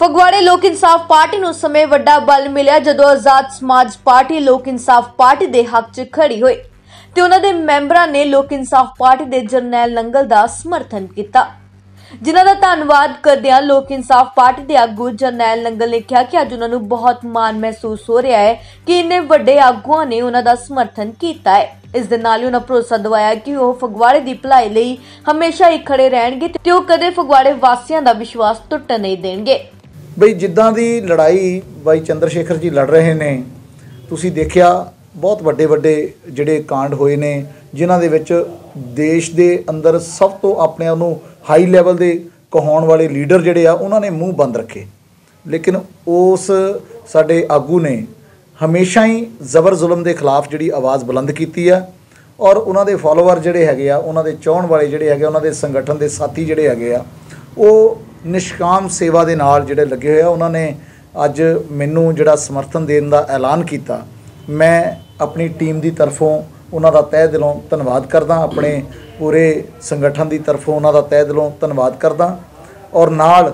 ਫਗਵਾੜੇ ਲੋਕ ਇਨਸਾਫ ਪਾਰਟੀ ਨੂੰ ਸਮੇਂ ਵੱਡਾ ਬਲ ਮਿਲਿਆ ਜਦੋਂ ਆਜ਼ਾਦ ਸਮਾਜ ਪਾਰਟੀ ਲੋਕ ਇਨਸਾਫ ਪਾਰਟੀ ਦੇ ਹੱਕ 'ਚ ਖੜੀ ਹੋਈ ਤੇ ਉਹਨਾਂ ਦੇ ਮੈਂਬਰਾਂ ਨੇ ਲੋਕ ਇਨਸਾਫ ਪਾਰਟੀ ਦੇ ਜਰਨੈਲ ਨੰਗਲ ਦਾ ਸਮਰਥਨ ਕੀਤਾ, ਜਿਨ੍ਹਾਂ ਦਾ ਧੰਨਵਾਦ ਕਰਦਿਆਂ ਲੋਕ ਇਨਸਾਫ ਪਾਰਟੀ ਦੇ ਆਗੂ ਜਰਨੈਲ ਨੰਗਲ ਨੇ ਕਿਹਾ ਕਿ ਅੱਜ ਉਹਨਾਂ ਨੂੰ ਬਹੁਤ ਮਾਣ ਮਹਿਸੂਸ ਹੋ ਰਿਹਾ ਹੈ ਕਿ ਇੰਨੇ ਵੱਡੇ ਆਗੂਆਂ ਨੇ ਉਹਨਾਂ ਦਾ ਸਮਰਥਨ ਕੀਤਾ ਹੈ। ਇਸ ਦੇ ਨਾਲ ਹੀ ਉਹਨਾਂ ਭਰੋਸਾ ਦਿਵਾਇਆ ਕਿ ਉਹ ਫਗਵਾੜੇ ਦੀ ਭਲਾਈ ਲਈ ਹਮੇਸ਼ਾ ਹੀ ਖੜੇ ਰਹਿਣਗੇ ਤੇ ਉਹ ਕਦੇ ਫਗਵਾੜੇ ਵਾਸੀਆਂ ਦਾ ਵਿਸ਼ਵਾਸ ਟੁੱਟਣ ਨਹੀਂ ਦੇਣਗੇ। ਬਈ ਜਿੱਦਾਂ ਦੀ ਲੜਾਈ ਬਾਈ ਚੰਦਰ ਸ਼ੇਖਰ ਜੀ ਲੜ ਰਹੇ ਨੇ, ਤੁਸੀਂ ਦੇਖਿਆ ਬਹੁਤ ਵੱਡੇ ਵੱਡੇ ਜਿਹੜੇ ਕਾਂਡ ਹੋਏ ਨੇ, ਜਿਨ੍ਹਾਂ ਦੇ ਵਿੱਚ ਦੇਸ਼ ਦੇ ਅੰਦਰ ਸਭ ਤੋਂ ਆਪਣੇ ਆਪ ਨੂੰ ਹਾਈ ਲੈਵਲ ਦੇ ਕਹਾਉਣ ਵਾਲੇ ਲੀਡਰ ਜਿਹੜੇ ਆ, ਉਹਨਾਂ ਨੇ ਮੂੰਹ ਬੰਦ ਰੱਖੇ। ਲੇਕਿਨ ਉਸ ਸਾਡੇ ਆਗੂ ਨੇ ਹਮੇਸ਼ਾ ਹੀ ਜ਼ਬਰ ਜ਼ੁਲਮ ਦੇ ਖਿਲਾਫ ਜਿਹੜੀ ਆਵਾਜ਼ ਬੁਲੰਦ ਕੀਤੀ ਆ, ਔਰ ਉਹਨਾਂ ਦੇ ਫਾਲੋਅਰ ਜਿਹੜੇ ਹੈਗੇ ਆ, ਉਹਨਾਂ ਦੇ ਚਾਹਣ ਵਾਲੇ ਜਿਹੜੇ ਹੈਗੇ ਉਹਨਾਂ ਦੇ ਸੰਗਠਨ ਦੇ ਸਾਥੀ ਜਿਹੜੇ ਹੈਗੇ ਆ, ਉਹ ਨਿਸ਼ਕਾਮ ਸੇਵਾ ਦੇ ਨਾਲ ਜਿਹੜੇ ਲੱਗੇ ਹੋਏ ਆ, ਉਹਨਾਂ ਨੇ ਅੱਜ ਮੈਨੂੰ ਜਿਹੜਾ ਸਮਰਥਨ ਦੇਣ ਦਾ ਐਲਾਨ ਕੀਤਾ, ਮੈਂ ਆਪਣੀ ਟੀਮ ਦੀ ਤਰਫੋਂ ਉਹਨਾਂ ਦਾ ਤਹਿ ਦਿਲੋਂ ਧੰਨਵਾਦ ਕਰਦਾ, ਆਪਣੇ ਪੂਰੇ ਸੰਗਠਨ ਦੀ ਤਰਫੋਂ ਉਹਨਾਂ ਦਾ ਤਹਿ ਦਿਲੋਂ ਧੰਨਵਾਦ ਕਰਦਾ ਔਰ ਨਾਲ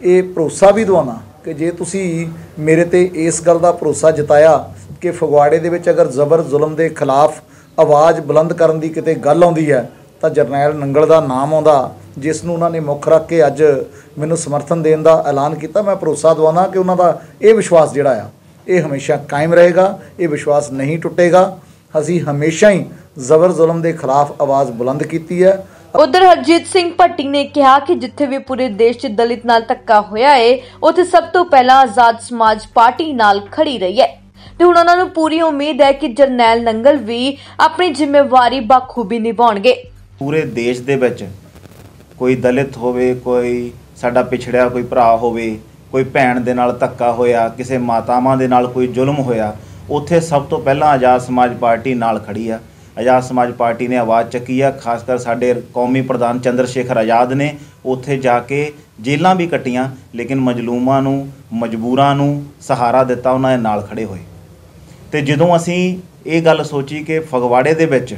ਇਹ ਭਰੋਸਾ ਵੀ ਦਵਾਉਣਾ ਕਿ ਜੇ ਤੁਸੀਂ ਮੇਰੇ ਤੇ ਇਸ ਗੱਲ ਦਾ ਭਰੋਸਾ ਜਤਾਇਆ ਕਿ ਫਗਵਾੜੇ ਦੇ ਵਿੱਚ ਅਗਰ ਜ਼ਬਰ ਜ਼ੁਲਮ ਦੇ ਖਿਲਾਫ ਆਵਾਜ਼ ਬੁਲੰਦ ਕਰਨ ਦੀ ਕਿਤੇ ਗੱਲ ਆਉਂਦੀ ਹੈ, ਤਾਂ ਜਰਨੈਲ ਨੰਗਲ ਦਾ ਨਾਮ ਆਉਂਦਾ ਜਿਸ ਨੂੰ ਉਹਨਾਂ ਨੇ ਮੁੱਖ ਰੱਖ ਕੇ ਅੱਜ ਮੈਨੂੰ ਸਮਰਥਨ ਦੇਣ ਦਾ ਐਲਾਨ ਕੀਤਾ ਮੈਂ ਭਰੋਸਾ ਦਵਾਉਣਾ ਕਿ ਉਹਨਾਂ ਦਾ ਇਹ ਵਿਸ਼ਵਾਸ ਜਿਹੜਾ ਆ ਇਹ ਹਮੇਸ਼ਾ ਕਾਇਮ ਰਹੇਗਾ ਇਹ ਵਿਸ਼ਵਾਸ ਨਹੀਂ ਟੁੱਟੇਗਾ। ਅਸੀਂ ਹਮੇਸ਼ਾ ਹੀ ਜ਼ਬਰ ਜ਼ੁਲਮ ਦੇ ਖਿਲਾਫ ਆਵਾਜ਼ ਬੁਲੰਦ ਕੀਤੀ ਹੈ। ਉਧਰ ਹਰਜੀਤ ਸਿੰਘ ਭੱਟੀ ਨੇ ਕਿਹਾ ਕਿ ਜਿੱਥੇ ਵੀ ਪੂਰੇ ਦੇਸ਼ 'ਚ ਦਲਿਤ ਨਾਲ ਧੱਕਾ ਹੋਇਆ ਏ ਉੱਥੇ ਸਭ ਤੋਂ ਪਹਿਲਾਂ ਆਜ਼ਾਦ ਸਮਾਜ ਪਾਰਟੀ ਨਾਲ ਖੜੀ ਰਹੀ ਹੈ। ਤੇ ਹੁਣ ਉਹਨਾਂ ਨੂੰ ਪੂਰੀ ਉਮੀਦ ਹੈ ਕਿ ਜਰਨੈਲ ਨੰਗਲ ਵੀ ਆਪਣੀ ਜ਼ਿੰਮੇਵਾਰੀ ਬਾਖੂਬੀ ਨਿਭਾਉਣਗੇ। ਪੂਰੇ ਦੇਸ਼ ਦੇ ਵਿੱਚ ਕੋਈ ਦਲਿਤ ਹੋਵੇ, ਕੋਈ ਸਾਡਾ ਪਿਛੜਿਆ ਕੋਈ ਭਰਾ ਹੋਵੇ, ਕੋਈ ਭੈਣ ਦੇ ਨਾਲ ਧੱਕਾ ਹੋਇਆ, ਕਿਸੇ ਮਾਤਾਵਾਂ ਦੇ ਨਾਲ ਕੋਈ ਜ਼ੁਲਮ ਹੋਇਆ, ਉੱਥੇ ਸਭ ਤੋਂ ਪਹਿਲਾਂ ਆਜ਼ਾਦ ਸਮਾਜ ਪਾਰਟੀ ਨਾਲ ਖੜੀ ਆ। ਆਜ਼ਾਦ ਸਮਾਜ ਪਾਰਟੀ ਨੇ ਆਵਾਜ਼ ਚੱਕੀ ਆ ਖਾਸ ਕਰ ਸਾਡੇ ਕੌਮੀ ਪ੍ਰਧਾਨ ਚੰਦਰ ਸ਼ੇਖਰ ਆਜ਼ਾਦ ਨੇ, ਉੱਥੇ ਜਾ ਕੇ ਜੇਲ੍ਹਾਂ ਵੀ ਕੱਟੀਆਂ, ਲੇਕਿਨ ਮਜਲੂਮਾਂ ਨੂੰ, ਮਜਬੂਰਾਂ ਨੂੰ ਸਹਾਰਾ ਦਿੱਤਾ ਉਹਨਾਂ ਦੇ ਨਾਲ ਖੜੇ ਹੋਏ। ਤੇ ਜਦੋਂ ਅਸੀਂ ਇਹ ਗੱਲ ਸੋਚੀ ਕਿ ਫਗਵਾੜੇ ਦੇ ਵਿੱਚ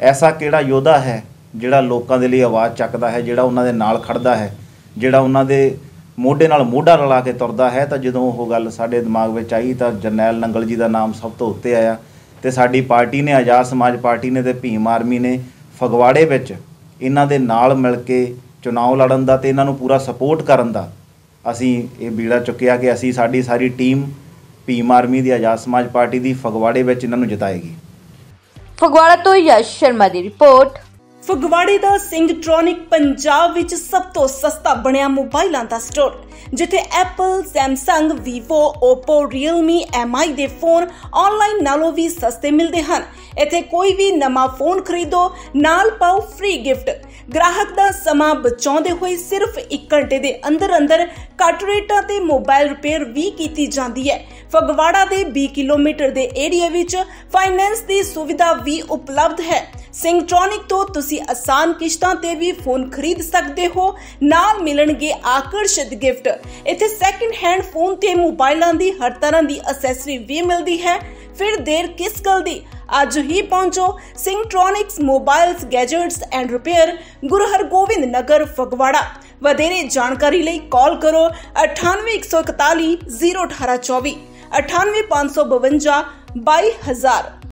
ਐਸਾ ਕਿਹੜਾ ਯੋਧਾ ਹੈ ਜਿਹੜਾ ਲੋਕਾਂ ਦੇ ਲਈ ਆਵਾਜ਼ ਚੱਕਦਾ ਹੈ, ਜਿਹੜਾ ਉਹਨਾਂ ਦੇ ਨਾਲ ਖੜਦਾ ਹੈ, ਜਿਹੜਾ ਉਹਨਾਂ ਦੇ ਮੋਢੇ ਨਾਲ ਮੋਢਾ ਰਲਾ ਕੇ ਤੁਰਦਾ ਹੈ, ਤਾਂ ਜਦੋਂ ਉਹ ਗੱਲ ਸਾਡੇ ਦਿਮਾਗ ਵਿੱਚ ਆਈ ਤਾਂ ਜਰਨੈਲ ਨੰਗਲ ਜੀ ਦਾ ਨਾਮ ਸਭ ਤੋਂ ਉੱਤੇ ਆਇਆ ਤੇ ਸਾਡੀ ਪਾਰਟੀ ਨੇ, ਆਜ਼ਾਦ ਸਮਾਜ ਪਾਰਟੀ ਨੇ ਤੇ ਭੀਮ ਆਰਮੀ ਨੇ ਫਗਵਾੜੇ ਵਿੱਚ ਇਹਨਾਂ ਦੇ ਨਾਲ ਮਿਲ ਕੇ ਚੁਣਾਵ ਲੜਨ ਦਾ ਤੇ ਇਹਨਾਂ ਨੂੰ ਪੂਰਾ ਸਪੋਰਟ ਕਰਨ ਦਾ ਅਸੀਂ ਇਹ ਬੀੜਾ ਚੁੱਕਿਆ ਕਿ ਅਸੀਂ ਸਾਡੀ ਸਾਰੀ ਟੀਮ ਭੀਮ ਆਰਮੀ ਦੀ, ਆਜ਼ਾਦ ਸਮਾਜ ਪਾਰਟੀ ਦੀ ਫਗਵਾੜੇ ਵਿੱਚ ਇਹਨਾਂ ਨੂੰ ਜਿਤਾਏਗੀ। ਫਗਵਾੜਾ ਤੋਂ ਯਸ਼ ਸ਼ਰਮਾ ਦੀ ਰਿਪੋਰਟ। ਫਗਵਾੜੇ ਦਾ ਸਿੰਘਟ੍ਰੋਨਿਕ ਪੰਜਾਬ ਵਿੱਚ ਸਭ ਤੋਂ ਸਸਤਾ ਬਣਿਆ ਮੋਬਾਈਲਾਂ ਦਾ ਸਟੋਰ ਜਿੱਥੇ Apple, Samsung, Vivo, Oppo, Realme, MI ਦੇ ਫੋਨ ਆਨਲਾਈਨ ਨਾਲੋਂ ਵੀ ਸਸਤੇ ਮਿਲਦੇ ਹਨ। ਇੱਥੇ ਕੋਈ ਵੀ ਨਵਾਂ ਫੋਨ ਖਰੀਦੋ ਨਾਲ ਪਾਓ ਫ੍ਰੀ ਗਿਫਟ ਗ੍ਰਾਹਕ ਦਾ ਸਮਾਂ ਬਚਾਉਂਦੇ ਹੋਏ ਸਿਰਫ 1 ਘੰਟੇ ਦੇ ਅੰਦਰ ਅੰਦਰ ਘੱਟ ਰੇਟਾਂ ਤੇ ਮੋਬਾਈਲ ਰਿਪੇਅਰ ਵੀ ਕੀਤੀ ਜਾਂਦੀ ਹੈ। ਫਗਵਾੜਾ ਦੇ 20 ਕਿਲੋਮੀਟਰ ਦੇ ਏਰੀਆ ਵਿੱਚ ਫਾਈਨੈਂਸ ਦੀ ਸੁਵਿਧਾ ਵੀ ਉਪਲਬਧ ਹੈ। ਸਿੰਗਟ੍ਰੋਨਿਕ ਤੋਂ ਤੁਸੀਂ ਆਸਾਨ ਕਿਸ਼ਤਾਂ ਤੇ ਵੀ ਫੋਨ ਖਰੀਦ ਸਕਦੇ ਹੋ। ਨਾਲ ਮਿਲਣਗੇ ਆਕਰਸ਼ਿਤ ਗਿਫਟ ਇੱਥੇ ਸੈਕਿੰਡ ਹੈਂਡ ਫੋਨ ਤੇ ਮੋਬਾਈਲਾਂ ਦੀ ਹਰ ਤਰ੍ਹਾਂ ਦੀ ਅਸੈਸਰੀ ਵੀ ਮਿਲਦੀ ਹੈ। ਫਿਰ ਦੇਰ ਕਿਸ ਗੱਲ ਦੀ? ਅੱਜ ਹੀ ਪਹੁੰਚੋ Singtronics mobiles gadgets and repair Guru Hargobind Nagar, Phagwara. ਵਧੇਰੇ ਜਾਣਕਾਰੀ ਲਈ ਕਾਲ ਕਰੋ 98141 01824 98552 22000